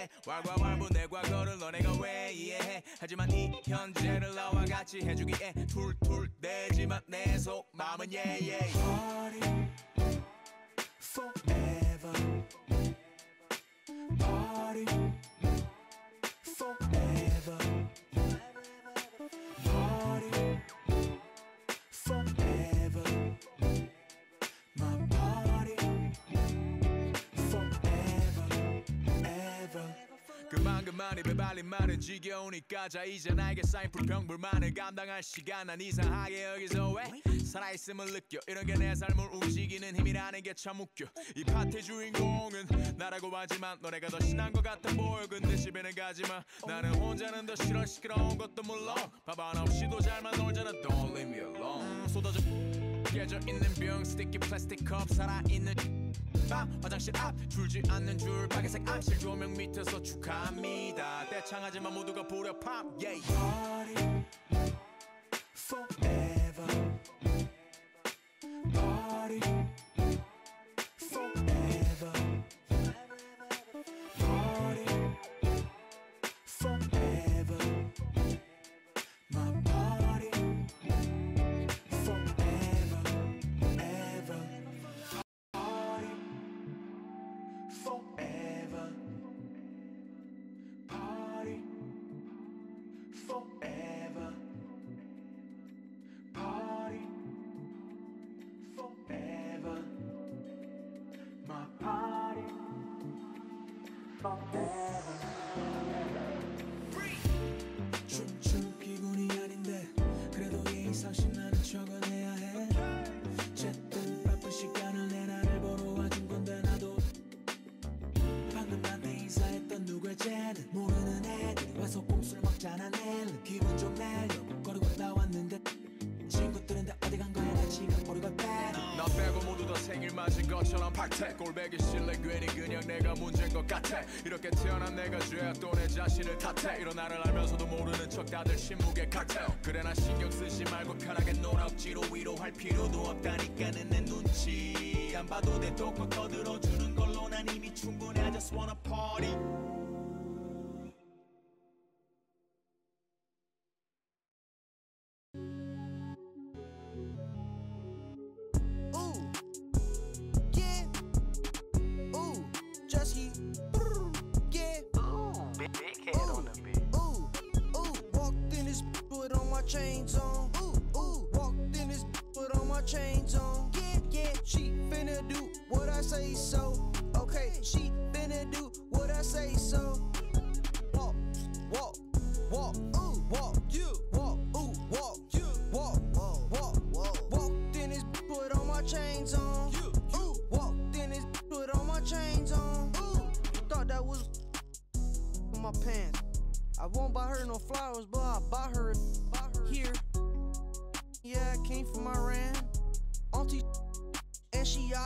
이해해 왈왈왈부 내 과거를 너네가 왜 이해해 하지만 이 현재를 나와 같이 해주기에 툴툴 대지만 내 속 마음은 예예 Party forever. Party 그만 그만 입에 발린 말은 지겨우니까 자 이제 나에게 쌓인 불평불만을 감당할 시간. 난 이상하게 여기서 왜 살아있음을 느껴? 이런 게 내 삶을 움직이는 힘이라는 게 참 웃겨. 이 파티 주인공은 나라고 하지만 너네가 더 신난 것 같아 보여. 근데 집에는 가지마. 나는 혼자는 더 싫어. 시끄러운 것도 물론 밥 하나 없이도 잘만 놀잖아 Don't leave me alone. 음, 쏟아져 깨져 있는 병 스티키 플라스틱 컵 살아있는 밤 화장실 앞 줄지 않는 줄 빨간색 암실 조명 밑에서 축하합니다 떼창하지만 모두가 불협함 yeah. Party forever. Party 춤춘 기분이 아닌데 그래도 예의상식 나는 적어내야 해. 어쨌든 바쁜 시간을 내 나를 보러 와준 건데 나도 방금 나한테 인사했던 누구의 쟤는 모르 맞은 것처럼 박태 꼴배기 싫래 괜히 그냥 내가 문제인 것 같아. 이렇게 태어난 내가 죄야 또 내 자신을 탓해. 이런 나를 알면서도 모르는 척 다들 침묵의 칵테일. 그래 나 신경 쓰지 말고 편하게 놀아 억지로 위로할 필요도 없다니까는 내 눈치 안 봐도 돼 톡톡 떠들어주는 걸로 난 이미 충분해. I just wanna party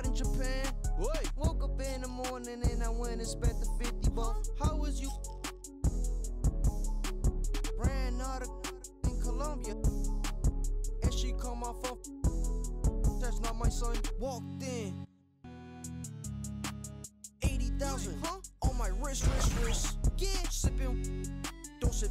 out in Japan. Wait. Woke up in the morning and I went and spent the 50 bucks. How was you? Ran out of in Colombia. And she called my phone. That's not my son. Walked in. 80,000 huh? on my wrist, wrist, wrist. Yeah, sipping. Don't sip.